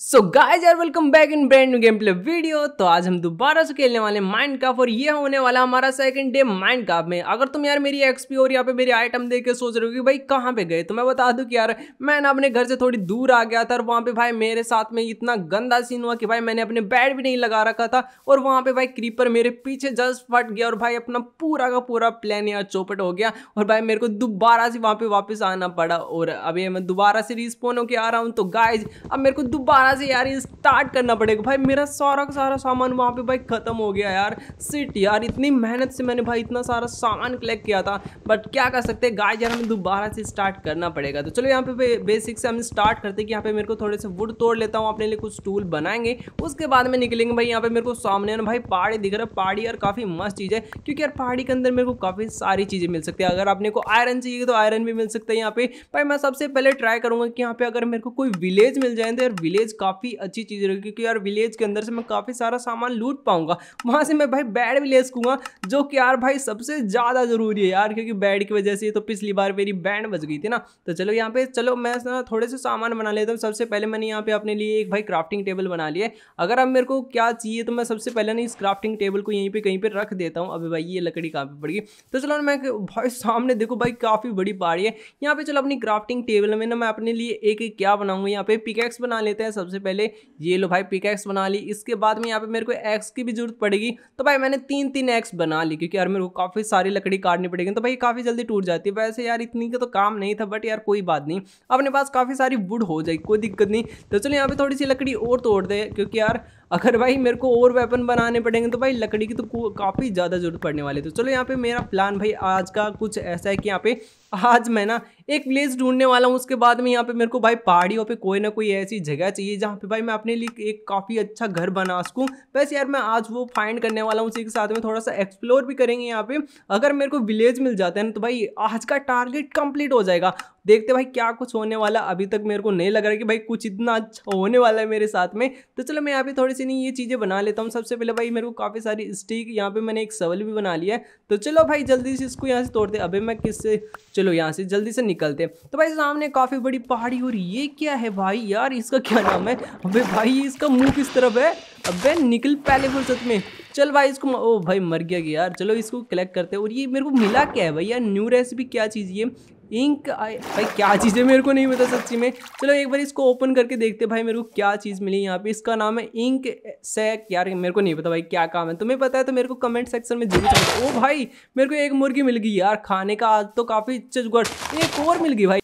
सो guys यार welcome back in brand new gameplay video तो आज हम दोबारा से खेलने वाले माइंड काफ और ये होने वाला हमारा सेकंड डे माइंड काफ में। अगर तुम यार मेरी एक्सपी और यहाँ पे मेरी आइटम देख के सोच रहे हो कि भाई कहाँ पे गए तो मैं बता दूँ कि यार, मैं ना अपने घर से थोड़ी दूर आ गया था और वहाँ पे भाई मेरे साथ में इतना गंदा सीन हुआ कि भाई मैंने अपने बैड भी नहीं लगा रखा था और वहाँ पे भाई क्रीपर मेरे पीछे जस्ट फट गया और भाई अपना पूरा का पूरा प्लान यार चौपट हो गया और भाई मेरे को दोबारा से वहाँ पे वापस आना पड़ा और अभी मैं दोबारा से रिस्पोन होकर आ रहा हूँ। तो गाइज़ अब मेरे को दोबारा से यार स्टार्ट करना पड़ेगा। भाई, मेरा सारा का सारा सामान वहाँ पे भाई ख़त्म हो गया यार। सिट यार, इतनी मेहनत से मैंने भाई इतना सारा सामान कलेक्ट किया था। बट क्या कर सकते हैं? गाय यार, हमें दोबारा से स्टार्ट करना पड़ेगा। तो चलो यहाँ पे बेसिक से हम स्टार्ट करते कि यहाँ पे मेरे को थोड़े से वुड तोड़ लेता हूँ, अपने लिए कुछ टूल बनाएँगे। उसके बाद में निकलेंगे भाई यहाँ पे मेरे को सामने ना भाई? पहाड़ी दिख रहा है। पहाड़ी यार काफ़ी मस्त चीज़ है। क्योंकि यार पहाड़ी के अंदर मेरे को काफ़ी सारी चीज़ें मिल सकती है। अगर आपने को आयरन चाहिए तो आयरन भी मिल सकता है यहाँ पे। भाई, मैं सबसे पहले ट्राई करूँगा कि यहाँ पे अगर मेरे को कोई विलेज मिल जाए तो यार विलेज काफ़ी अच्छी चीज़ रहेगी, क्योंकि यार विलेज के अंदर से मैं काफ़ी सारा सामान लूट पाऊँगा। वहाँ से मैं भाई बैड भी ले सकूँगा जो कि यार भाई सबसे ज़्यादा ज़रूरी है यार, क्योंकि बैड की वजह से तो पिछली बार मेरी बैंड बच गई थी ना। तो चलो यहाँ पे, चलो मैं थोड़े से सामान बना लेता हूँ। सबसे पहले मैंने यहाँ पे अपने लिए एक भाई क्राफ्टिंग टेबल बना लिया अगर अब मेरे को क्या चाहिए तो मैं सबसे पहले ना इस क्राफ्टिंग टेबल को यहीं पर कहीं पर रख देता हूँ। अभी भाई, ये लकड़ी कहाँ पर गई तो चलो मैं भाई, सामने देखो भाई, काफ़ी बड़ी पहाड़ी है। यहाँ पे चलो अपनी क्राफ्टिंग टेबल में ना मैं अपने लिए एक क्या बनाऊँगा? यहाँ पे पिकेक्स बना लेते हैं सबसे पहले ये लो भाई पिक एक्स बना ली। इसके बाद में यहाँ पे मेरे को एक्स की भी ज़रूरत पड़ेगी। तो भाई मैंने तीन तीन एक्स बना ली, क्योंकि यार मेरे को काफ़ी सारी लकड़ी काटनी पड़ेगी। तो भाई काफ़ी जल्दी टूट जाती है। वैसे यार इतनी का तो काम नहीं था बट यार कोई बात नहीं। अपने पास काफ़ी सारी वुड हो जाएगी, कोई दिक्कत नहीं। तो चलो यहाँ पर थोड़ी सी लकड़ी और तोड़ दे, क्योंकि यार अगर भाई मेरे को और वेपन बनाने पड़ेंगे तो भाई लकड़ी की तो काफ़ी ज़्यादा ज़रूरत पड़ने वाली तो चलो यहाँ पे मेरा प्लान भाई आज का कुछ ऐसा है कि यहाँ पे आज मैं ना एक प्लेस ढूँढने वाला हूँ। उसके बाद में यहाँ पे मेरे को भाई पहाड़ियों पे कोई ना कोई ऐसी जगह चाहिए जहाँ पे भाई मैं अपने लिए एक काफ़ी अच्छा घर बना सकूँ। वैसे यार मैं आज वो फाइंड करने वाला हूँ, उसी के साथ में थोड़ा सा एक्सप्लोर भी करेंगे यहाँ पे। अगर मेरे को विलेज मिल जाता है ना तो भाई आज का टारगेट कंप्लीट हो जाएगा। देखते भाई क्या कुछ होने वाला अभी तक मेरे को नहीं लग रहा कि भाई कुछ इतना अच्छा होने वाला है मेरे साथ में। तो चलो मैं यहाँ पे थोड़ी सी नहीं ये चीज़ें बना लेता हूँ। सबसे पहले भाई मेरे को काफ़ी सारी स्टिक, यहाँ पे मैंने एक सवल भी बना लिया है। तो चलो भाई जल्दी से इसको यहाँ से तोड़ते अभी मैं किससे? चलो यहाँ से जल्दी से निकलते तो भाई सामने काफ़ी बड़ी पहाड़ी और ये क्या है भाई यार? इसका क्या नाम है? अबे भाई इसका मुँह किस तरफ़ है? अबे निकल पहले फुर्सत में। चल भाई इसको ओ भाई मर गया यार। चलो इसको कलेक्ट करते हैं। और ये मेरे को मिला क्या है भाई यार न्यू रेसिपी क्या चीज़ ये? इंक, आई, भाई क्या चीज़ है मेरे को नहीं पता सच्ची में। चलो एक बार इसको ओपन करके देखते भाई मेरे को क्या चीज़ मिली यहाँ पे। इसका नाम है इंक सैक। यार मेरे को नहीं पता भाई क्या काम है। तुम्हें पता है तो मेरे को कमेंट सेक्शन में ज़रूर ओ भाई मेरे को एक मुर्गी मिल गई यार। खाने का आज तो काफ़ी अच्छा एक और मिल गई भाई।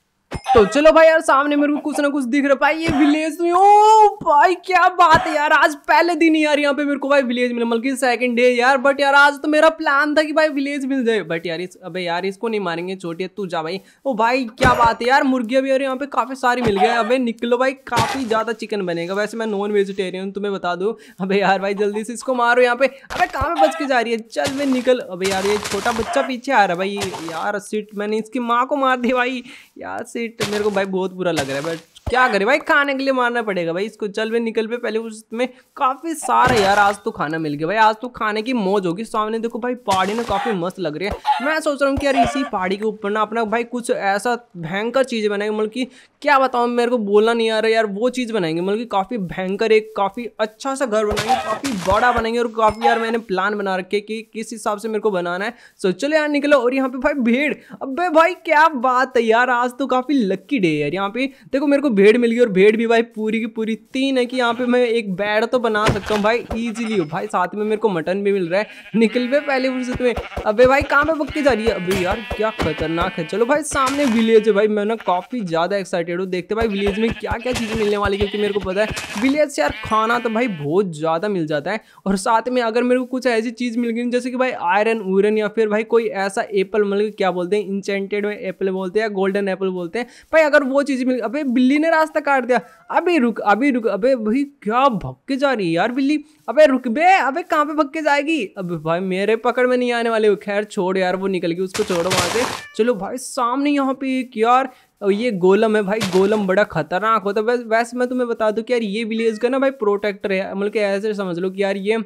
तो चलो भाई यार, सामने मेरे को कुछ ना कुछ दिख रहा भाई, ये विलेज में ओ भाई, क्या बात है यार। आज पहले दिन ही यार यहाँ पे मेरे को भाई विलेज मिला, बल्कि सेकंड डे यार। बट यार, आज तो मेरा प्लान था कि भाई विलेज मिल जाए। बट यार, इस, अबे यार, इसको नहीं मारेंगे, छोटी, तू जा भाई। ओ भाई, क्या बात है यार। मुर्गियाँ भी यार यहाँ पे काफ़ी सारी मिल गए अबे निकलो भाई, काफ़ी ज़्यादा चिकन बनेगा। वैसे मैं नॉन वेजिटेरियन तुम्हें बता दू। अबे यार भाई, जल्दी से इसको मारो यहाँ पे। अबे कहाँ पे बच के जा रही है? चल मैं निकल। अबे यार, ये छोटा बच्चा पीछे आ रहा है भाई। यार सीट मैंने इसकी माँ को मार दी भाई। यार सीट मेरे को भाई बहुत बुरा लग रहा है बट क्या करे भाई? खाने के लिए मारना पड़ेगा भाई। इसको चल पे निकल पे पहले उसमें काफ़ी सारा यार आज तो खाना मिल गया भाई। आज तो खाने की मौज होगी। सामने देखो भाई, पहाड़ी ना काफ़ी मस्त लग रही है। मैं सोच रहा हूँ कि यार इसी पहाड़ी के ऊपर ना अपना भाई कुछ ऐसा भयंकर चीज़ बनाएँगे। मतलब कि क्या बताऊँ, मेरे को बोलना नहीं आ रहा यार। वो चीज़ बनाएँगे। मतलब कि काफ़ी भयंकर एक काफ़ी अच्छा सा घर बनाएँगे। काफ़ी बड़ा बनाएँगे और काफ़ी यार मैंने प्लान बना रखे कि किस हिसाब से मेरे को बनाना है। सो चलो यार, निकलो। और यहाँ पे भाई भीड़। अब भाई, क्या बात है यार। आज तो काफ़ी लक्की डे है यार यहाँ पे। देखो मेरे को भेड़ मिल गई और भेड़ भी भाई पूरी की पूरी तीन है कि यहाँ पे मैं एक बेड तो बना सकता हूँ भाई ईजिली भाई साथ में मेरे को मटन भी मिल रहा है। निकल पे पहले फुर्सत में। अबे भाई, कहाँ पे पक्की जा रही है? अभी यार, क्या खतरनाक है। चलो भाई, सामने विलेज है भाई। मैं ना काफ़ी ज़्यादा एक्साइटेड हूँ। देखते भाई विलेज में क्या क्या चीज़ें मिलने वाली क्योंकि मेरे को पता है विलेज से यार खाना तो भाई बहुत ज़्यादा मिल जाता है। और साथ में अगर मेरे को कुछ ऐसी चीज़ मिल गई, जैसे कि भाई आयरन उयरन या फिर भाई कोई ऐसा एप्पल मतलब क्या बोलते हैं इंचेंटेड एप्पल बोलते हैं गोल्डन एप्पल बोलते हैं। भाई, अगर वो चीज़ मिल अभी बिल्ली ने रास्ता काट दिया। अभी रुक अभी रुक, अबे भाई, क्या भक्के जा रही है यार बिल्ली? अबे रुक बे, अबे कहाँ पे भक्के जाएगी? अबे भाई, मेरे पकड़ में नहीं आने वाले खैर, छोड़ यार, वो निकल गई, उसको छोड़ो वहाँ से। चलो भाई, सामने यहाँ पे एक यार, और ये गोलम है भाई, गोलम बड़ा खतरनाक होता है। वैसे मैं तुम्हें बता दूँ कि यार ये विलेज का ना भाई प्रोटेक्टर है। मतलब कि ऐसे समझ लो कि यार ये,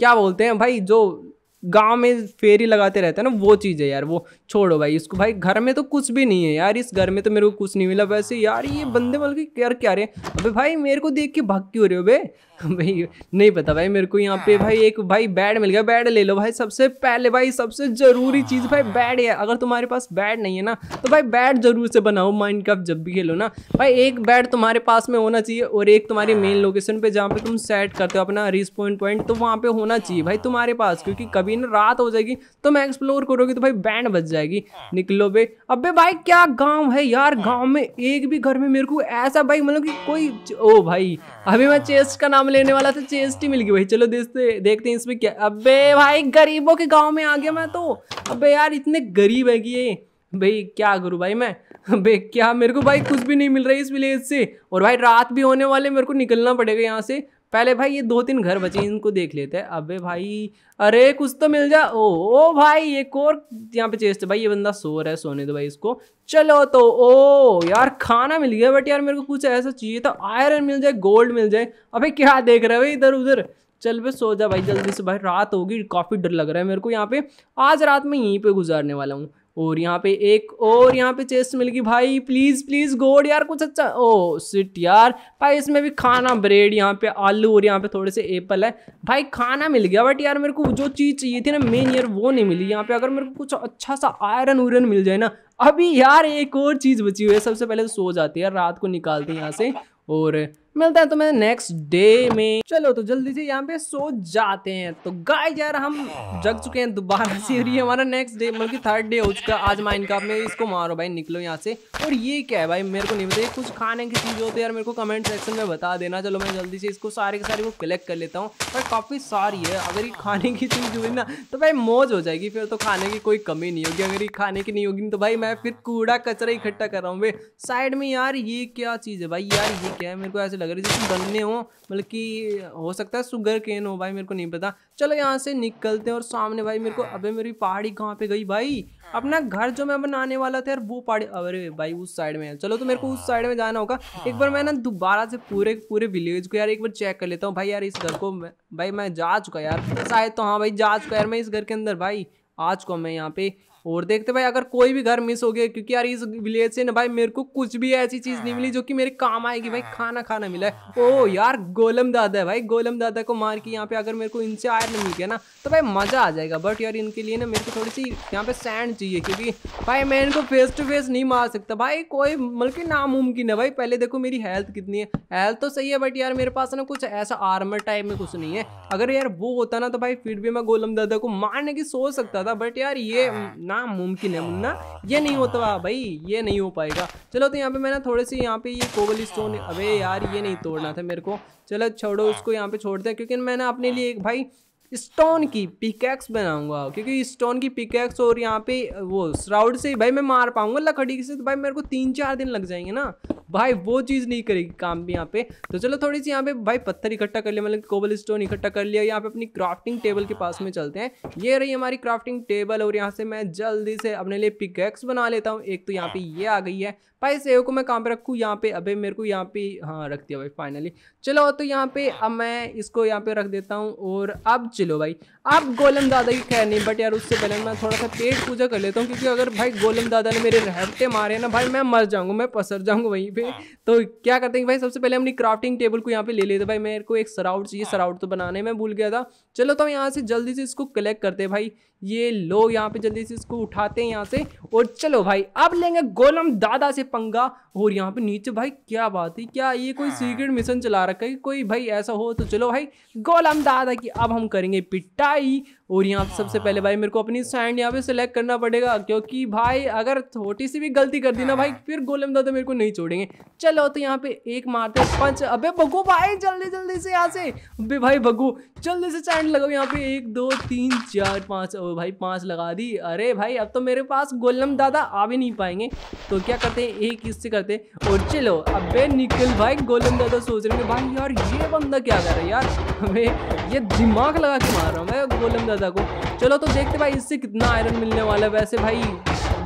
क्या बोलते हैं भाई, जो गाँव में फेरी लगाते रहते हैं ना, वो चीज़ है यार, वो छोड़ो भाई, इसको भाई घर में तो कुछ भी नहीं है यार, इस घर में तो मेरे को कुछ नहीं मिला, वैसे यार ये बंदे बल्कि यार क्या रहे अबे भाई मेरे को देख के भाग क्यों रहे हो बे? भाई, नहीं पता भाई, मेरे को यहाँ पे भाई एक भाई बैड मिल गया बैड ले लो भाई, सबसे पहले भाई, सबसे ज़रूरी चीज़ भाई बैड है, अगर तुम्हारे पास बैड नहीं है ना तो भाई बैड ज़रूर से बनाओ माइंड कप जब भी खेलो ना। भाई एक बैड तुम्हारे पास में होना चाहिए और एक तुम्हारी मेन लोकेशन पे जहाँ पे तुम सेट करते हो अपना रिस पॉइंट तो वहाँ पे होना चाहिए भाई तुम्हारे पास, क्योंकि कभी ना रात हो जाएगी तो मैं एक्सप्लोर करोगी तो भाई बैंड बच जाएगी। निकलो बे। अबे भाई, क्या गाँव है यार? गाँव में एक भी घर में मेरे को ऐसा भाई मतलब कि कोई ओ भाई, अभी मैं चेस्ट का नाम लेने वाला था, चेस्ट ही मिल गई भाई। चलो देखते देखते हैं इसमें क्या अबे भाई, गरीबों के गाँव में आ गया मैं तो। अबे यार, इतने गरीब है कि ये। भाई, क्या करूँ भाई मैं? अबे क्या मेरे को भाई कुछ भी नहीं मिल रहा है इस विलेज से। और भाई, रात भी होने वाले, मेरे को निकलना पड़ेगा यहाँ से। पहले भाई ये दो तीन घर बचे, इनको देख लेते हैं। अबे भाई, अरे कुछ तो मिल जा। ओ ओ भाई, एक और यहाँ पे चेस्ट भाई ये बंदा सो रहा है, सोने दो भाई इसको। चलो तो ओ यार खाना मिल गया बट यार मेरे को कुछ ऐसा चाहिए था। आयरन मिल जाए गोल्ड मिल जाए। अबे क्या देख रहे हो भाई इधर उधर? चल बे, सो जा भाई, जल्दी से भाई। रात होगी, काफ़ी डर लग रहा है मेरे को यहाँ पे। आज रात में यहीं पे गुजारने वाला हूँ। और यहाँ पे एक और यहाँ पे चेस्ट मिल गई भाई। प्लीज़ प्लीज़ गोड यार, कुछ अच्छा ओ सिट यार। भाई, इसमें भी खाना ब्रेड यहाँ पे, आलू और यहाँ पे थोड़े से एप्पल है। भाई, खाना मिल गया बट यार मेरे को जो चीज़ चाहिए थी ना मेन यार वो नहीं मिली। यहाँ पे अगर मेरे को कुछ अच्छा सा आयरन उयरन मिल जाए ना, अभी यार एक और चीज़ बची हुई है। सबसे पहले तो सो जाती है यार, रात को निकालते हैं यहाँ से। और मिलता है तो मैं नेक्स्ट डे में। चलो तो जल्दी से यहाँ पे सो जाते हैं। तो गाय यार, हम जग चुके हैं दोबारा से। ये हमारा नेक्स्ट डे मतलब थर्ड डे हो चुका आज माइन का में। इसको मारो भाई, निकलो यहाँ से। और ये क्या है भाई? मेरे को नहीं पता। कुछ खाने की चीज़ होती है यार। मेरे को कमेंट सेक्शन में बता देना। चलो मैं जल्दी से इसको सारे के सारे को कलेक्ट कर लेता हूँ। पर काफ़ी सारी है। अगर ये खाने की चीज़ हुई ना तो भाई मौज हो जाएगी। फिर तो खाने की कोई कमी नहीं होगी। अगर ये खाने की नहीं होगी तो भाई मैं फिर कूड़ा कचरा इकट्ठा कर रहा हूँ। भाई साइड में यार ये क्या चीज़ है भाई? यार ये क्या है? मेरे को ऐसे लग रहा है जैसे गन्ने हो मतलब कि हो सकता है शुगर केन हो भाई मेरे को नहीं पता। चलो यहाँ से निकलते हैं और सामने भाई मेरे को अबे मेरी पहाड़ी कहाँ पे गई भाई? अपना घर जो मैं बनाने वाला था यार वो पहाड़ी अरे भाई उस साइड में है। चलो तो मेरे को उस साइड में जाना होगा। एक बार मैं ना दोबारा से पूरे पूरे विलेज को यार एक बार चेक कर लेता हूँ। भाई यार इस घर को भाई मैं जा चुका यार। शायद तो हाँ भाई जा चुका यार मैं इस घर के अंदर भाई। आज को मैं यहाँ पे। और देखते भाई अगर कोई भी घर मिस हो गया क्योंकि यार इस विलेज से ना भाई मेरे को कुछ भी ऐसी चीज़ नहीं मिली जो कि मेरे काम आएगी भाई खाना खाना मिला है। ओ यार गोलम दादा है भाई गोलम दादा को मार के यहाँ पे अगर मेरे को इनसे आयर नहीं मिल गया ना तो भाई मज़ा आ जाएगा। बट यार इनके लिए ना मेरे को थोड़ी सी यहाँ पे सैंड चाहिए क्योंकि भाई मैं इनको फेस टू फेस नहीं मार सकता। भाई कोई मतलब नामुमकिन है भाई पहले देखो मेरी हेल्थ कितनी है। हेल्थ तो सही है बट यार मेरे पास ना कुछ ऐसा आर्मर टाइप में कुछ नहीं है। अगर यार वो होता ना तो भाई फिर भी मैं गोलम दादा को मारने की सोच सकता था। बट यार ये नामुमकिन है मुन्ना। ये नहीं होता भाई ये नहीं हो पाएगा। चलो तो यहाँ पे मैं ना थोड़े से यहाँ पे ये कोबल स्टोन अबे यार ये नहीं तोड़ना था मेरे को। चलो छोड़ो उसको यहाँ पे छोड़ते हैं क्योंकि मैंने अपने लिए एक भाई स्टोन की पिकैक्स बनाऊँगा। क्योंकि स्टोन की पिकैक्स और यहाँ पे वो श्राउड से भाई मैं मार पाऊँगा लकड़ी से तो भाई मेरे को तीन चार दिन लग जाएँगे ना। भाई वो चीज़ नहीं करेगी काम भी यहाँ पे। तो चलो थोड़ी सी यहाँ पे भाई पत्थर इकट्ठा कर लिया मतलब कोबल स्टोन इकट्ठा कर लिया, यहाँ पे अपनी क्राफ्टिंग टेबल के पास में चलते हैं। ये रही हमारी क्राफ्टिंग टेबल और यहाँ से मैं जल्दी से अपने लिए पिकेक्स बना लेता हूँ। एक तो यहाँ पे ये आ गई है भाई सेव को मैं कहाँ पे रखूँ? यहाँ पे। अबे मेरे को यहाँ पे हाँ रख दिया भाई फाइनली चलो तो यहाँ पे अब मैं इसको यहाँ पे रख देता हूँ और अब चलो भाई। अब गोलम दादा की खैर नहीं बट यार उससे पहले मैं थोड़ा सा पेट पूजा कर लेता हूँ क्योंकि अगर भाई गोलम दादा ने मेरे रहते मारे ना भाई मैं मर जाऊँगा मैं पसर जाऊँगा वहीं पर तो क्या करते हैं भाई सबसे पहले अपनी क्राफ्टिंग टेबल को यहाँ पे ले लेते भाई मेरे को एक सराउट चाहिए सराउट तो बनाने में भूल गया था। चलो तो यहाँ से जल्दी से इसको कलेक्ट करते भाई। ये लो यहाँ पे जल्दी से इसको उठाते हैं यहाँ से। और चलो भाई अब लेंगे गोलम दादा से पंगा। और यहाँ पे नीचे भाई क्या बात है क्या ये कोई सीक्रेट मिशन चला रखा है? कोई भाई ऐसा हो तो चलो भाई गोलम दादा की अब हम करेंगे पिटाई। और यहाँ पे सबसे पहले भाई मेरे को अपनी सैंड यहाँ पे सिलेक्ट करना पड़ेगा क्योंकि भाई अगर छोटी सी भी गलती कर दी ना भाई फिर गोलम दादा मेरे को नहीं छोड़ेंगे। चलो तो यहाँ पे एक मारते पंच अबे भगो भाई जल्दी जल्दी से यहाँ से। अबे भाई भगो जल्दी से सैंड लगाओ यहाँ पे। एक दो तीन चार पाँच। ओ भाई पाँच लगा दी। अरे भाई अब तो मेरे पास गोलम दादा आ भी नहीं पाएँगे। तो क्या करते हैं? एक इससे करते और चलो अबे निकल भाई गोलम दादा सोच रहे भाई यार ये बंदा क्या कर रहा है यार? हमें ये दिमाग लगा के मार रहा हूँ मैं गोलम दादा दादा को चलो तो देखते भाई, इससे कितना आयरन मिलने वाला है। वैसे भाई,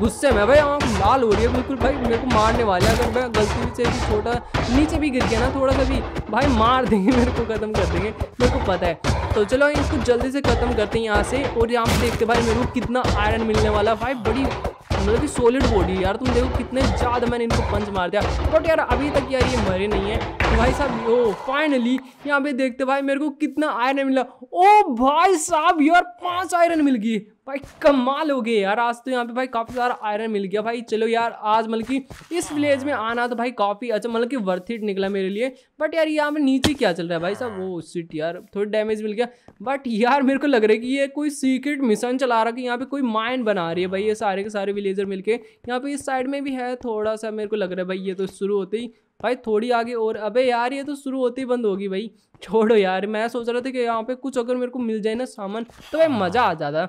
गुस्से में भाई, आँख लाल हो रही है बिल्कुल भाई। मेरे को मारने वाले अगर मैं गलती से भी छोटा, नीचे भी गिर गया ना, थोड़ा सा भी, भाई मार देंगे, मेरे को ख़त्म कर देंगे। मेरे को पता है। तो चलो इसको जल्दी से खत्म करते हैं यहाँ से। और यहाँ पे देखते भाई, मेरे को कितना आयरन मिलने वाला भाई, बड़ी मतलब कि सॉलिड बॉडी यार। तुम देखो कितने ज़्यादा मैंने इनको पंच मार दिया। बट यार, अभी तक यार ये मरे नहीं है। भाई साहब, ओ फाइनली यहाँ पे देखते भाई, मेरे को कितना आयरन मिला। ओ, भाई साहब, यार, पाँच आयरन मिल गई भाई, कमाल हो गए यार, आज तो यहाँ पे भाई काफ़ी सारा आयरन मिल गया। भाई, चलो यार, आज मतलब कि इस विलेज में आना तो भाई काफ़ी अच्छा मतलब कि वर्थ इट निकला मेरे लिए। बट यार, यहाँ पे नीचे क्या चल रहा है भाई साहब? वो सीट यार, थोड़ी डैमेज मिल गया। बट यार, मेरे को लग रहा है कि ये कोई सीक्रेट मिशन चला रहा है, कि यहाँ पे कोई माइन बना रही है भाई, ये सारे के सारे विलेजर मिलके। यहाँ पे इस साइड में भी है थोड़ा सा, मेरे को लग रहा है भाई, ये तो शुरू होते ही भाई थोड़ी आगे और अबे यार ये तो शुरू होती ही बंद होगी भाई। छोड़ो यार मैं सोच रहा था कि यहाँ पे कुछ अगर मेरे को मिल जाए ना सामान तो भाई मज़ा आ जाता।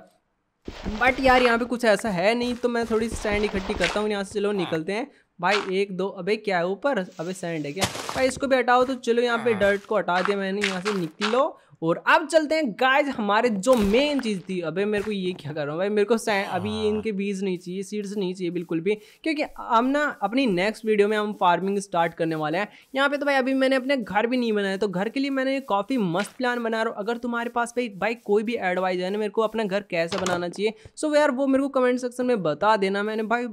बट यार यहाँ पे कुछ ऐसा है नहीं तो मैं थोड़ी सैंड इकट्ठी करता हूँ यहाँ से चलो निकलते हैं। भाई एक दो अबे क्या है ऊपर? अबे सैंड है क्या? भाई इसको भी हटाओ तो चलो यहाँ पे डर्ट को हटा दिया मैंने यहाँ से निकलो। और अब चलते हैं। गाइस हमारे जो मेन चीज़ थी अबे मेरे को ये क्या कर रहा हूँ भाई? मेरे को अभी इनके बीज नहीं चाहिए सीड्स नहीं चाहिए बिल्कुल भी क्योंकि हम ना अपनी नेक्स्ट वीडियो में हम फ़ार्मिंग स्टार्ट करने वाले हैं। यहाँ पे तो भाई अभी मैंने अपने घर भी नहीं बनाया तो घर के लिए मैंने काफ़ी मस्त प्लान बना रहा हूँ। अगर तुम्हारे पास भाई भाई कोई भी एडवाइस है ना मेरे को अपना घर कैसे बनाना चाहिए सो यार वो मेरे को कमेंट सेक्शन में बता देना। मैंने भाई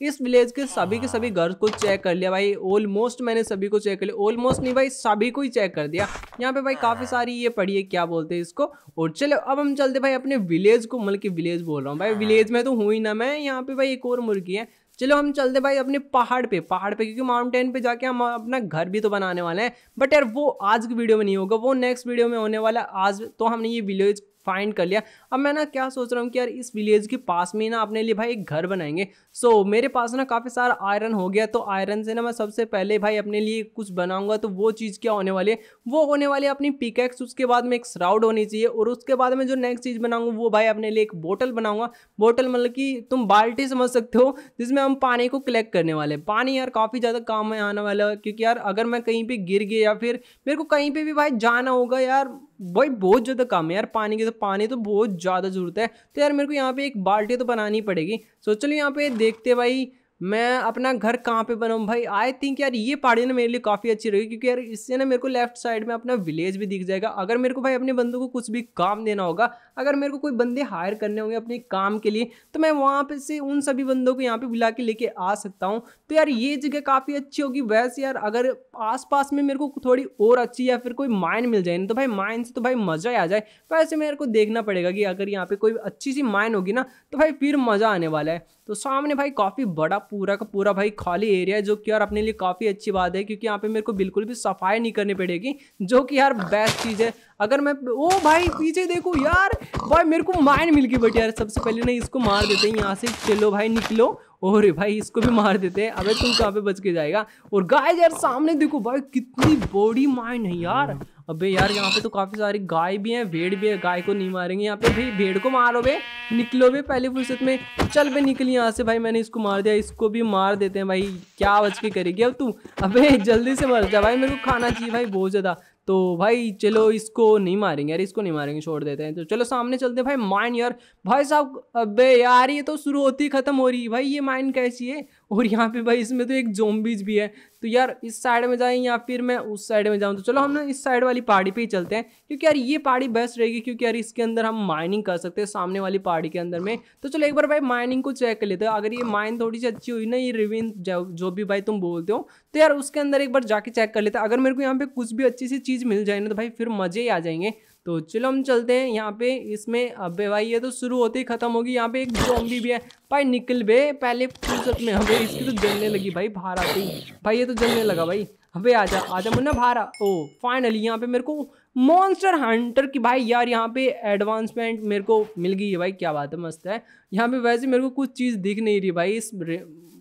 इस विलेज के सभी के सभी घर को चेक कर लिया भाई। ऑलमोस्ट मैंने सभी को चेक कर लिया। ऑलमोस्ट नहीं भाई सभी को ही चेक कर दिया। यहाँ पे भाई काफ़ी सारी ये पढ़ी है क्या बोलते हैं इसको? और चलो अब हम चलते भाई अपने विलेज को मतलब कि विलेज बोल रहा हूँ। भाई विलेज में तो हूँ ही ना मैं यहाँ पे भाई एक और मुर्गी है। चलो हम चलते भाई अपने पहाड़ पे पहाड़ पे क्योंकि माउंटेन पे जाके हम अपना घर भी तो बनाने वाले हैं। बट यार वो आज की वीडियो में नहीं होगा वो नेक्स्ट वीडियो में होने वाला आज तो हमने ये विलेज फाइंड कर लिया। अब मैं ना क्या सोच रहा हूँ कि यार इस विलेज के पास में ना अपने लिए भाई एक घर बनाएँगे। सो so, मेरे पास ना काफ़ी सारा आयरन हो गया तो आयरन से ना मैं सबसे पहले भाई अपने लिए कुछ बनाऊँगा तो वो चीज़ क्या होने वाली है? वो होने वाली है अपनी पिकेक्स उसके बाद में एक श्राउड होनी चाहिए और उसके बाद में जो नेक्स्ट चीज़ बनाऊँगा वो भाई अपने लिए एक बोटल बनाऊँगा। बोटल मतलब कि तुम बाल्टी समझ सकते हो जिसमें हम पानी को कलेक्ट करने वाले पानी यार काफ़ी ज़्यादा काम में आने वाला है क्योंकि यार अगर मैं कहीं पर गिर गया या फिर मेरे को कहीं पर भी भाई जाना होगा यार भाई, बहुत ज़्यादा कम है यार पानी की तो पानी तो बहुत ज़्यादा ज़रूरत है। तो यार मेरे को यहाँ पे एक बाल्टी तो बनानी पड़ेगी। सो चलो यहाँ पे देखते भाई मैं अपना घर कहाँ पे बनाऊँ? भाई आई थिंक यार ये पहाड़ी ना मेरे लिए काफ़ी अच्छी रहेगी क्योंकि यार इससे ना मेरे को लेफ़्ट साइड में अपना विलेज भी दिख जाएगा। अगर मेरे को भाई अपने बंदों को कुछ भी काम देना होगा, अगर मेरे को कोई बंदे हायर करने होंगे अपने काम के लिए तो मैं वहाँ पे से उन सभी बंदों को यहाँ पर बुला के लेके आ सकता हूँ। तो यार ये जगह काफ़ी अच्छी होगी। वैसे यार अगर आस में मेरे को थोड़ी और अच्छी या फिर कोई माइन मिल जाए ना तो भाई माइन से तो भाई मज़ा ही आ जाए। वैसे मेरे को देखना पड़ेगा कि अगर यहाँ पर कोई अच्छी सी माइन होगी ना तो भाई फिर मज़ा आने वाला है। तो सामने भाई काफ़ी बड़ा पूरा का पूरा भाई खाली एरिया है, जो कि यार अपने लिए काफ़ी अच्छी बात है, क्योंकि यहाँ पे मेरे को बिल्कुल भी सफ़ाई नहीं करनी पड़ेगी, जो कि यार बेस्ट चीज़ है। अगर मैं, ओ भाई, पीछे देखो यार, भाई मेरे को माइन मिल गई बट यार सबसे पहले ना इसको मार देते हैं यहाँ से। चलो भाई, निकलो। और भाई, इसको भी मार देते हैं। अबे, तू कहाँ पे बच के जाएगा? और गाय यार, सामने देखो भाई, कितनी बॉडी माइन है यार। अबे यार, यहाँ पे तो काफ़ी सारी गाय भी हैं, भेड़ भी है। गाय को नहीं मारेंगे यहाँ पे। भाई, भेड़ को मारो बे। निकलो बे पहले फुर्सत में। चल बे, निकली यहाँ से। भाई, मैंने इसको मार दिया। इसको भी मार देते हैं भाई। क्या बच के करेगी अब तू? अबे, जल्दी से मर जा। भाई, मेरे को खाना चाहिए भाई, बहुत ज़्यादा। तो भाई चलो इसको नहीं मारेंगे यार इसको नहीं मारेंगे, छोड़ देते हैं। तो चलो सामने चलते हैं। भाई माइन यार, भाई साहब, अबे यार, ये तो शुरू होती खत्म हो रही भाई ये माइन कैसी है? और यहाँ पे भाई इसमें तो एक जोम्बीज भी है। तो यार, इस साइड में जाएँ या फिर मैं उस साइड में जाऊँ? तो चलो हम ना इस साइड वाली पहाड़ी पे ही चलते हैं। क्योंकि यार, ये पहाड़ी बेस्ट रहेगी क्योंकि यार, इसके अंदर हम माइनिंग कर सकते हैं सामने वाली पहाड़ी के अंदर में। तो चलो एक बार भाई माइनिंग को चेक कर लेते हैं। अगर ये माइन थोड़ी सी अच्छी हुई ना, ये रिविन जो भी भाई तुम बोलते हो तो यार उसके अंदर एक बार जाके चेक कर लेते हैं। अगर मेरे को यहाँ पे कुछ भी अच्छी सी चीज़ मिल जाए ना तो भाई फिर मज़े ही आ जाएँगे। तो चलो हम चलते हैं। यहाँ पे इसमें अबे भाई ये तो शुरू होते ही खत्म होगी। यहाँ पे एक जोम्बी भी है। भाई निकल बे। पहले फुर्सत में। हमें इसकी तो जलने लगी भाई। बाहर आते ही भाई ये तो जलने लगा भाई। अबे आजा आजा मुन्ना बाहर आ। ओ फाइनली यहाँ पे मेरे को मॉन्स्टर हंटर की भाई यार यहाँ पे एडवांसमेंट मेरे को मिल गई है भाई। क्या बात है, मस्त है। यहाँ पे वैसे मेरे को कुछ चीज़ दिख नहीं रही भाई। इस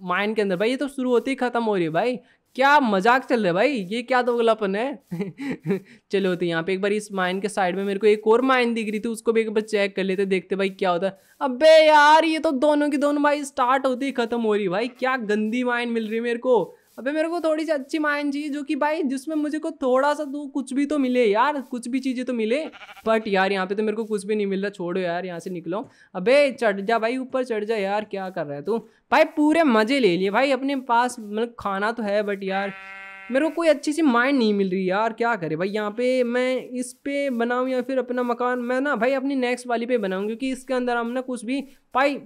माइंड के अंदर भाई ये तो शुरू होते ही खत्म हो रही है भाई। क्या मज़ाक चल रहा है भाई? ये क्या दोगलापन है? चलो तो यहाँ पे एक बार इस माइन के साइड में मेरे को एक और माइन दिख रही थी, उसको भी एक बार चेक कर लेते, देखते भाई क्या होता है। अबे यार, ये तो दोनों की दोनों भाई स्टार्ट होती खत्म हो रही भाई। क्या गंदी माइन मिल रही है मेरे को। अबे मेरे को थोड़ी सी अच्छी माइन चाहिए, जो कि भाई जिसमें मुझे को थोड़ा सा तो कुछ भी तो मिले यार, कुछ भी चीज़ें तो मिले। बट यार यहाँ पे तो मेरे को कुछ भी नहीं मिल रहा, छोड़ो यार, यहाँ से निकलो। अबे चढ़ जा भाई, ऊपर चढ़ जा यार, क्या कर रहा है तू? भाई पूरे मज़े ले लिए भाई, अपने पास मतलब खाना तो है बट यार मेरे को कोई अच्छी सी माइंड नहीं मिल रही यार, क्या करे भाई? यहाँ पे मैं इस पे बनाऊँ या फिर अपना मकान, मैं ना भाई अपनी नेक्स्ट वाली पे बनाऊँ, क्योंकि इसके अंदर हम ना कुछ भी, भाई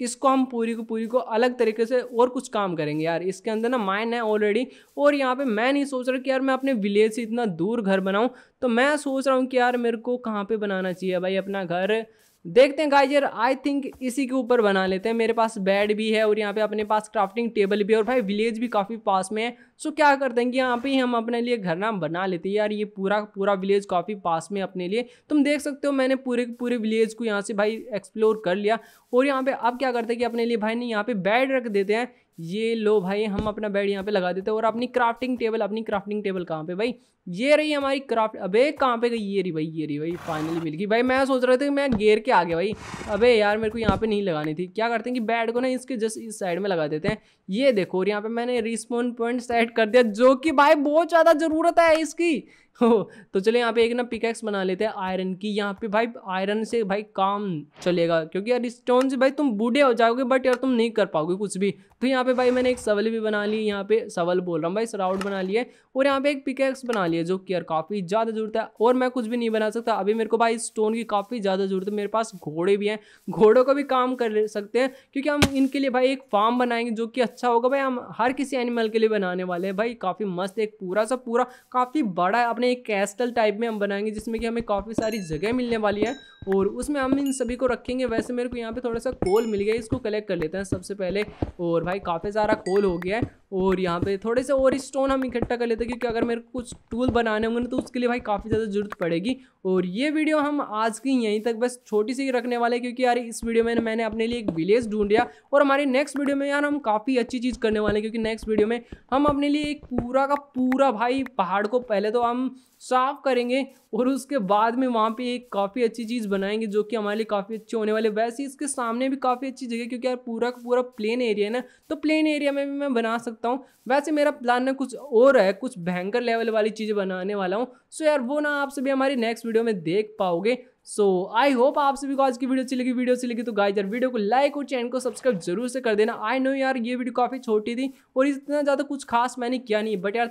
इसको हम पूरी को पूरी को अलग तरीके से और कुछ काम करेंगे यार। इसके अंदर ना माइन है ऑलरेडी और यहाँ पे मैं नहीं सोच रहा कि यार मैं अपने विलेज से इतना दूर घर बनाऊँ। तो मैं सोच रहा हूँ कि यार मेरे को कहाँ पे बनाना चाहिए भाई? अपना घर देखते हैं गाइजर आई थिंक इसी के ऊपर बना लेते हैं। मेरे पास बेड भी है और यहाँ पे अपने पास क्राफ्टिंग टेबल भी है और भाई विलेज भी काफ़ी पास में है। सो क्या करते हैं कि यहाँ पे ही हम अपने लिए घर नाम बना लेते हैं। यार, ये पूरा पूरा विलेज काफ़ी पास में अपने लिए। तुम देख सकते हो, मैंने पूरे पूरे विलेज को यहाँ से भाई एक्सप्लोर कर लिया। और यहाँ पर अब क्या करते हैं कि अपने लिए भाई ने यहाँ पर बैड रख देते हैं। ये लो भाई, हम अपना बेड यहाँ पे लगा देते हैं और अपनी क्राफ्टिंग टेबल अपनी क्राफ्टिंग टेबल कहाँ पे? भाई, ये रही हमारी क्राफ्ट अबे कहाँ पे गई? ये रही भाई, ये रही भाई फाइनली मिल गई। भाई, मैं सोच रहा था कि मैं गेर के आ गया भाई, अबे यार मेरे को यहाँ पे नहीं लगानी थी। क्या करते हैं कि बेड को ना इसके जस्ट इस साइड में लगा देते हैं। ये देखो और यहाँ पे मैंने रिस्पॉन्ड पॉइंट सेट कर दिया, जो कि भाई बहुत ज़्यादा ज़रूरत है इसकी। तो चलिए यहाँ पे एक ना पिकेक्स बना लेते हैं आयरन की। यहाँ पे भाई आयरन से भाई काम चलेगा, क्योंकि यार स्टोन से भाई तुम बूढ़े हो जाओगे बट यार तुम नहीं कर पाओगे कुछ भी। तो यहाँ पे भाई मैंने एक सवल भी बना ली, यहाँ पे सवल बोल रहा हूँ भाई सराउट बना लिया और यहाँ पे एक पिकेक्स बना लिया जो कि यार काफ़ी ज़्यादा ज़रूरत है और मैं कुछ भी नहीं बना सकता। अभी मेरे को भाई स्टोन की काफ़ी ज़्यादा ज़रूरत है, मेरे पास घोड़े भी हैं, घोड़ों का भी काम कर सकते हैं, क्योंकि हम इनके लिए भाई एक फार्म बनाएँगे, जो कि अच्छा होगा भाई, हम हर किसी एनिमल के लिए बनाने वाले हैं। भाई काफ़ी मस्त, एक पूरा सा पूरा, काफ़ी बड़ा है अपने एक कैस्टल टाइप में हम बनाएँगे, जिसमें कि हमें काफ़ी सारी जगह मिलने वाली है और उसमें हम इन सभी को रखेंगे। वैसे मेरे को यहाँ पे थोड़ा सा कोल मिल गया इसको कलेक्ट कर लेते हैं सबसे पहले। और भाई, काफ़ी सारा कोल हो गया है और यहाँ पे थोड़े से और स्टोन हम इकट्ठा कर लेते हैं, क्योंकि अगर मेरे को कुछ टूल बनाने होंगे तो उसके लिए भाई काफ़ी ज़्यादा ज़रूरत पड़ेगी। और ये वीडियो हम आज की यहीं तक बस छोटी सी रखने वाले क्योंकि यार इस वीडियो में मैंने अपने लिए एक विलेज ढूंढ लिया और हमारे नेक्स्ट वीडियो में यार हम काफ़ी अच्छी चीज़ करने वाले क्योंकि नेक्स्ट वीडियो में हम अपने लिए एक पूरा का पूरा भाई पहाड़ को पहले तो हम साफ़ करेंगे और उसके बाद में वहाँ पे एक काफ़ी अच्छी चीज़ बनाएँगे, जो कि हमारे लिए काफ़ी अच्छे होने वाले वैसे इसके सामने भी काफ़ी अच्छी जगह क्योंकि यार पूरा का पूरा प्लेन एरिया है ना तो प्लेन एरिया में भी मैं बना सकता हूँ। वैसे मेरा प्लान ना कुछ और है, कुछ भयंकर लेवल वाली चीज़ें बनाने वाला हूँ। सो यार वो ना आप सभी हमारी नेक्स्ट वीडियो में देख पाओगे। सो आई होप आप सभी को आज की वीडियो अच्छी लगी। वीडियो अच्छी लगी तो गाइस यार वीडियो को लाइक और चैनल को सब्सक्राइब ज़रूर से कर देना। आई नो यार ये वीडियो काफ़ी छोटी थी और इतना ज़्यादा कुछ खास मैंने किया नहीं बट यार